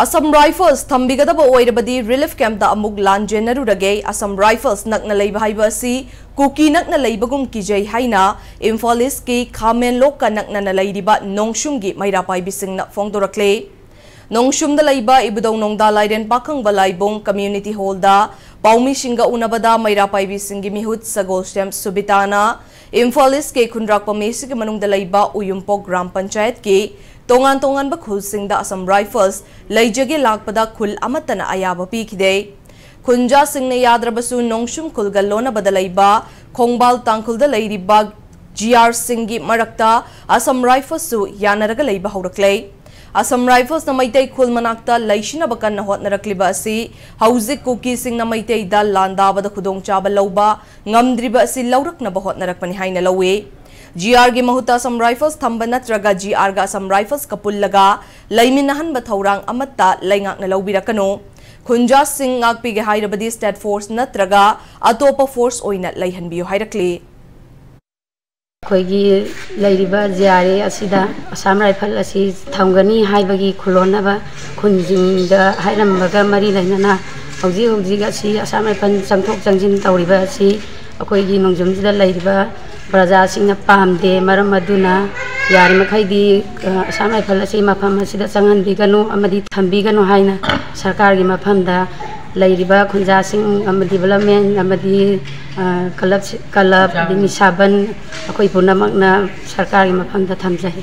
Assam Rifles थम्बिगदब ओइरबदी relief camp अमुक लांजेनरुरगे असम राइफल्स नकना लेबा कुकी नकना लेबगुम किजै हाइना इम्फाल ईस्ट की खामेन लोक का नकना लेरिबा नोंगशुमगी मैरा पाइबिसिंगना फोंदोरक्ले नोंगशुमदा लेबा इबुदौ नोंगदा लाइरेन पाखंग बलाइबोंग कम्युनिटी हॉलदा पाउमी सिंगा उनबदा मैरा पाइबिसिंगी मिहुत सगोस्टेम सुबिताना इम्फाल ईस्ट के खुनराक पमेसी के मनुंगदा लेबा उयुमपोक ग्राम पंचायत के तोंगान तोंगान खुलसिंग असम राइफल्स लेजगे लापद खुल अयाब पीखिदे खुंजा याद्रबसु नोंगशुम खुलगा लोनबद लेबा खोंगबाल तांखुलद लेरिबा सिंह मरक्ता असम राइफल्स यानरग असम राइफल्स मैतै खुल मनाक्ता लैशिनब कुकी सिंह मैतैदा लांदाबद खुदोंचाब लौबा ngamdriba GR gi mahuta sam rifles thamba natraga GR ga sam rifles kapullaga laiminahan ba thaurang amatta laingak na laubirakano khunja singh ngakpi ge hairabadi state force natraga atopa force oina laihanbiyo hairakli ꯑꯩꯈꯣꯏꯒꯤ ꯂꯩꯔꯤꯕ G R A ꯑꯁꯤꯗ Assam rifle ꯑꯁꯤ ꯊꯝꯒꯅꯤ ꯍꯥꯏꯕꯒꯤ ꯈꯨꯜꯂꯣꯟꯅꯕ ꯈꯨꯟꯁꯤꯡꯗ ꯍꯥꯏꯔꯝꯕꯒ ꯃꯔꯤ ꯂꯩꯅꯅ ꯍꯧꯖꯤꯛ ꯍꯧꯖꯤꯛ ꯑꯁꯤ ꯑꯁꯥꯝ ꯔꯥꯏꯐꯜ ꯆꯪꯊꯣꯛ ꯆꯪꯁꯤꯟ ꯇꯧꯔꯤꯕ ꯑꯁꯤ ꯑꯩꯈꯣꯏꯒꯤ ꯅꯣꯡꯖꯨꯝꯁꯤꯗ ꯂꯩꯔꯤꯕ ꯄ꯭ꯔꯖꯥꯁꯤꯡꯅ ꯄꯥꯝꯗꯦ ꯃꯔꯝ ꯑꯗꯨꯅ ꯌꯥꯔꯤꯃꯈꯩꯗꯤ ꯑꯁꯥꯝ ꯔꯥꯏꯐꯜ ꯑꯁꯤ ꯃꯐꯝ ꯑꯁꯤꯗ ꯆꯪꯍꯟꯕꯤꯒꯅꯨ ꯑꯃꯗꯤ ꯊꯝꯕꯤꯒꯅꯨ ꯍꯥꯏꯅ ꯁꯔꯀꯥꯔꯒꯤ ꯃꯐꯝꯗ ꯂꯩꯔꯤꯕ ꯈꯨꯟꯖꯥꯁꯤꯡ ꯑꯃꯗꯤ ꯗꯤꯕꯂꯞꯃꯦꯟ ꯑꯃꯗꯤ ꯀꯂꯕ ꯀꯂꯕ ꯑꯗꯩ ꯅꯤꯁꯥꯕꯟ ꯑꯩꯈꯣꯏ ꯄꯨꯝꯅꯃꯛꯅ ꯁꯔꯀꯥꯔꯒꯤ ꯃꯐꯝꯗ ꯊꯝꯖꯩ